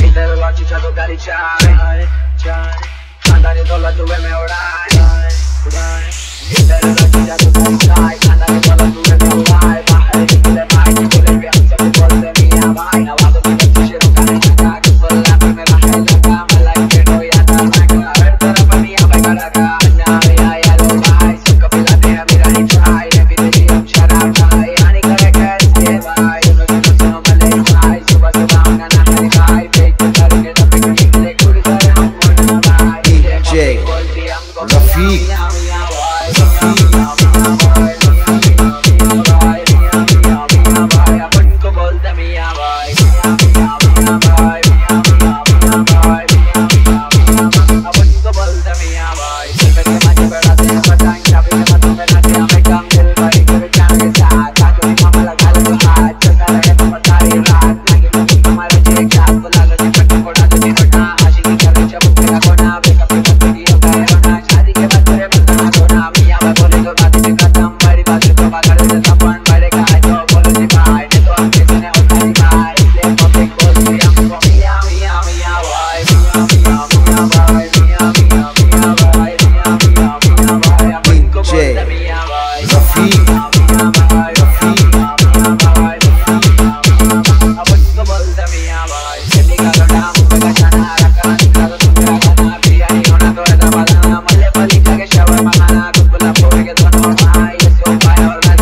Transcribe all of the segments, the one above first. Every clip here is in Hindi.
Vitele la cicciato caricciare Andare con la tua me orai Vitele la cicciato caricciare Andare con la tua me orai Vai, vitele vai, ti vuole piazza Per forza mia vai Navato mi pensi c'ero caricciata Che sulla per me la hella Cama la che noia da magra Per terra per mia vai caraca Nari ai alo vai Socca per la terra mi rani trai chai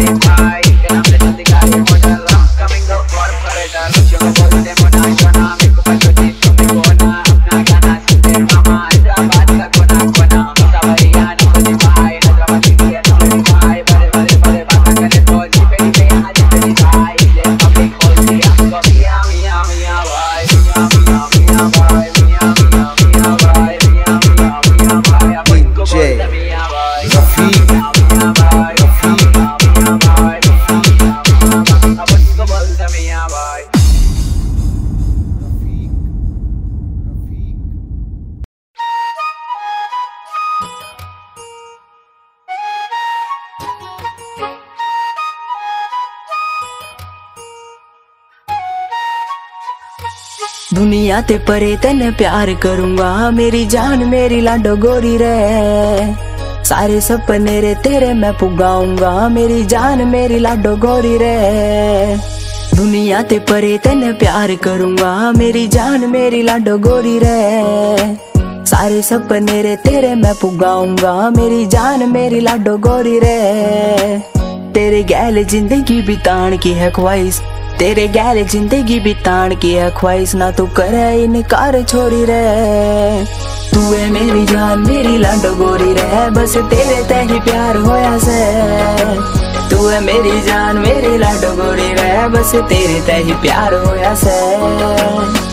you. दुनिया ते परे तेने प्यार करूँगा। मेरी जान, मेरी लाडो गोरी रे। सारे सपने रे तेरे मैं पुगाऊँगा। मेरी जान, मेरी लाडो गोरी रे। दुनिया ते परे तेने प्यार करूँगा। मेरी जान, मेरी लाडो गोरी रे। सारे सपने रे तेरे मैं पुगाऊँगा। मेरी जान, मेरी लाडो गोरी रे। तेरे गैल ज़िंदगी बितान की है ख्वाहिश। तेरे गैर ज़िंदगी बितान की है ना तू करे, इनकार छोरी रे। तू है मेरी जान, मेरी लाडो गोरी रे, बस तेरे ते ही प्यार होया से। तू है मेरी जान, मेरी लाडो गोरी रे, बस तेरे ते ही प्यार होया से।